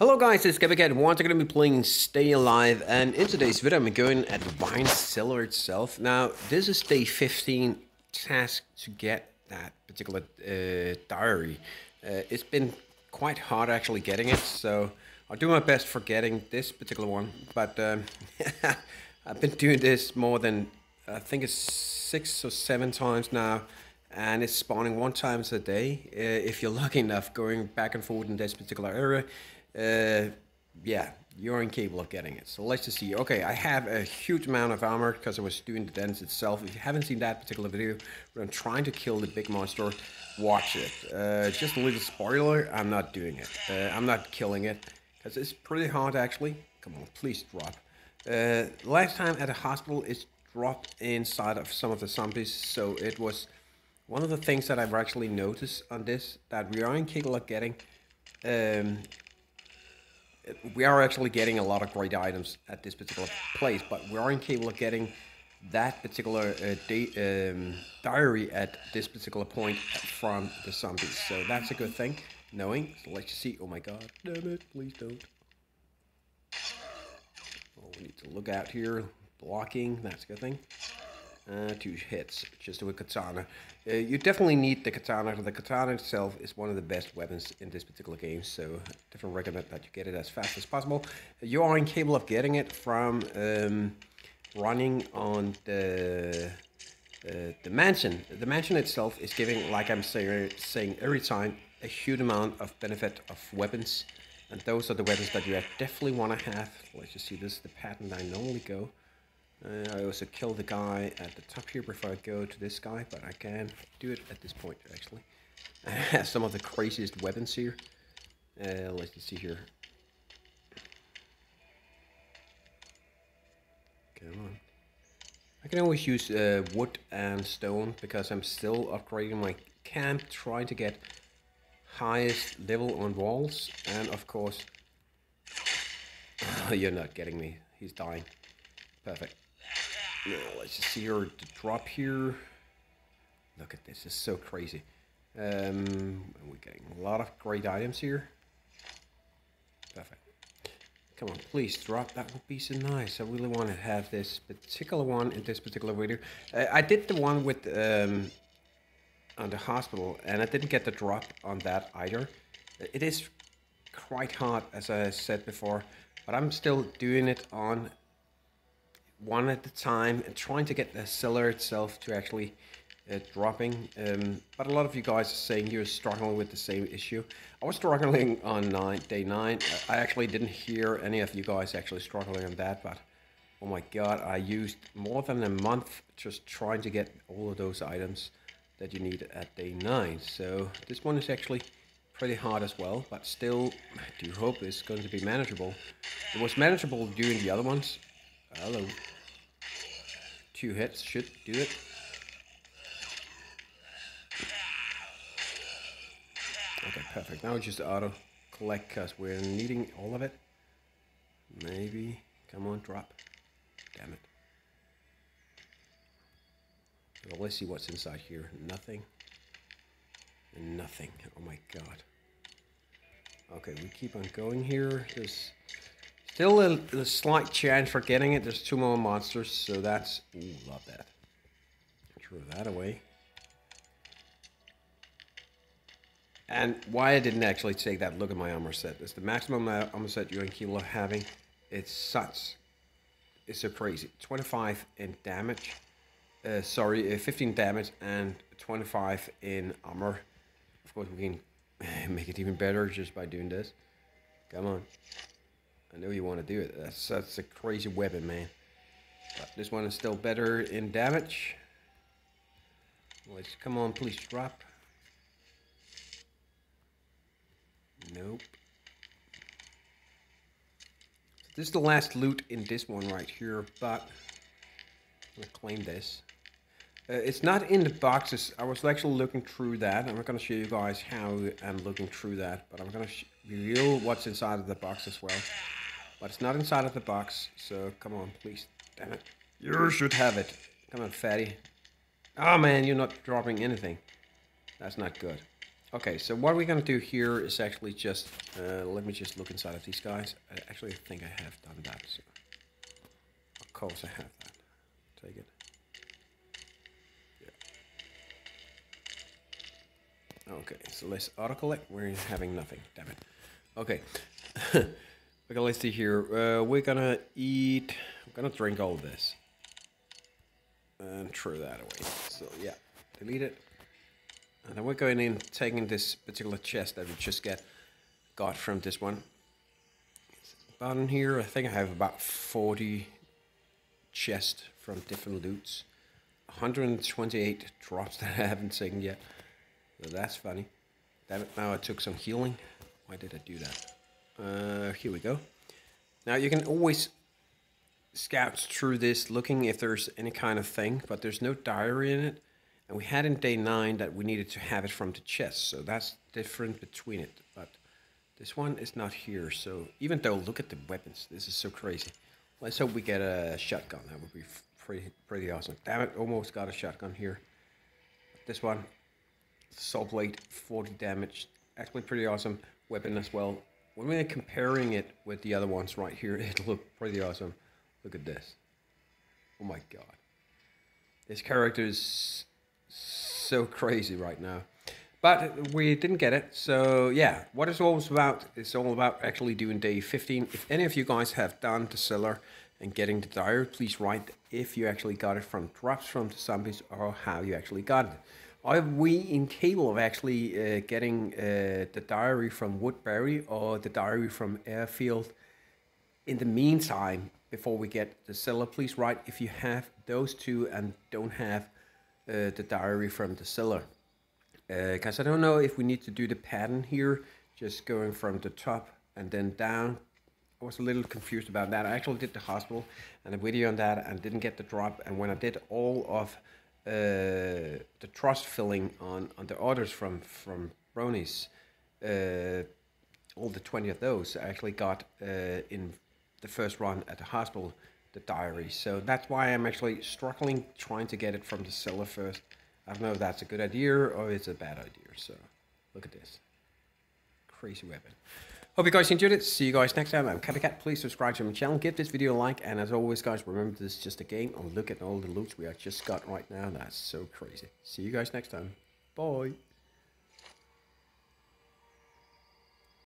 Hello guys, it's Kevin. Once I'm going to be playing Stay Alive and in today's video I'm going at the Wine Cellar itself. Now this is day 15 task to get that particular uh, diary. Uh, it's been quite hard actually getting it so I'll do my best for getting this particular one but um, I've been doing this more than I think it's six or seven times now and it's spawning one times a day uh, if you're lucky enough going back and forth in this particular area uh, yeah, you're incapable of getting it. So let's just see. Okay, I have a huge amount of armor because I was doing the dance itself. If you haven't seen that particular video where I'm trying to kill the big monster, watch it. Uh, just a little spoiler, I'm not doing it. Uh, I'm not killing it because it's pretty hard actually. Come on, please drop. Uh, last time at the hospital, it dropped inside of some of the zombies, so it was one of the things that I've actually noticed on this that we are incapable of getting. Um, we are actually getting a lot of great items at this particular place, but we aren't capable of getting that particular uh, um, diary at this particular point from the zombies. So that's a good thing, knowing. So let's see. Oh my god, damn it, please don't. Oh, we need to look out here. Blocking, that's a good thing. Uh, two hits, just with katana. Uh, you definitely need the katana. The katana itself is one of the best weapons in this particular game, so I definitely recommend that you get it as fast as possible. You are incapable of getting it from um, running on the uh, the mansion. The mansion itself is giving, like I'm say, saying every time, a huge amount of benefit of weapons. And those are the weapons that you definitely want to have. Let's just see, this is the pattern I normally go. Uh, I also kill the guy at the top here before I go to this guy, but I can do it at this point actually. I have some of the craziest weapons here. Uh, let's see here. Come on. I can always use uh, wood and stone because I'm still upgrading my camp, trying to get highest level on walls, and of course, you're not getting me. He's dying. Perfect. Let's just see her drop here. Look at this, it's so crazy. Um, we're getting a lot of great items here. Perfect. Come on, please drop. That would be so nice. I really want to have this particular one in this particular video. Uh, I did the one with um, on the hospital, and I didn't get the drop on that either. It is quite hard, as I said before, but I'm still doing it on one at a time and trying to get the cellar itself to actually uh, dropping. Um, but a lot of you guys are saying you're struggling with the same issue. I was struggling on nine, day 9. I actually didn't hear any of you guys actually struggling on that, but oh my god, I used more than a month just trying to get all of those items that you need at day 9. So this one is actually pretty hard as well, but still I do hope it's going to be manageable. It was manageable during the other ones. Hello. Two hits should do it. Okay, perfect. Now it's just auto collect because we're needing all of it. Maybe. Come on, drop. Damn it. Well, let's see what's inside here. Nothing. Nothing. Oh my god. Okay, we keep on going here. There's Still a, a, slight chance for getting it. There's two more monsters, so that's... Ooh, love that. Throw that away. And why I didn't actually take that look at my armor set. It's the maximum armor set you're capable of having. It's such... It's so crazy. 25 in damage. Uh, sorry, uh, 15 damage and 25 in armor. Of course, we can make it even better just by doing this. Come on. I know you want to do it. That's, that's a crazy weapon, man. But this one is still better in damage. Let's come on, please drop. Nope. This is the last loot in this one right here, but I'm gonna claim this. Uh, it's not in the boxes. I was actually looking through that. I'm not going to show you guys how I'm looking through that, but I'm going to reveal what's inside of the box as well. But it's not inside of the box, so come on, please. Damn it. You should have it. Come on, fatty. Oh man, you're not dropping anything. That's not good. Okay, so what we're gonna do here is actually just, uh, let me just look inside of these guys. I actually think I have done that. So. Of course I have that. Take it. Yeah. Okay, so let's auto-collect. We're having nothing, damn it. Okay. okay, let's see here. Uh, we're gonna eat, we're gonna drink all this. And throw that away. So yeah, delete it. And then we're going in, taking this particular chest that we just get got from this one. In here, I think I have about 40 chests from different loots. 128 drops that I haven't taken yet. So that's funny. Damn it, now I took some healing. Why did I do that? Uh, here we go. Now you can always scout through this looking if there's any kind of thing, but there's no diary in it. And we had in day 9 that we needed to have it from the chest, so that's different between it. But this one is not here, so even though, look at the weapons, this is so crazy. Let's hope we get a shotgun, that would be pretty, pretty awesome. Damn it, almost got a shotgun here. This one, Soul Blade, 40 damage, actually pretty awesome weapon as well. When we're comparing it with the other ones right here, it look pretty awesome. Look at this. Oh my god. This character is so crazy right now. But we didn't get it, so yeah, what it's all about, it's all about actually doing day 15. If any of you guys have done the cellar and getting the diary, please write if you actually got it from drops from the zombies or how you actually got it. Are we incapable of actually uh, getting uh, the diary from Woodbury or the diary from Airfield in the meantime before we get the cellar? Please write if you have those two and don't have uh, the diary from the cellar. Because uh, I don't know if we need to do the pattern here, just going from the top and then down. I was a little confused about that. I actually did the hospital and a video on that and didn't get the drop. And when I did all of uh, the trust filling on, on the orders from, from Bronies, uh, all the 20 of those actually got uh, in the first run at the hospital the diary. So that's why I'm actually struggling trying to get it from the cellar first. I don't know if that's a good idea or it's a bad idea. So look at this. Crazy weapon. Hope you guys enjoyed it. See you guys next time. I'm Cat. Please subscribe to my channel. Give this video a like. And as always, guys, remember this is just a game. And look at all the loot we have just got right now. That's so crazy. See you guys next time. Bye.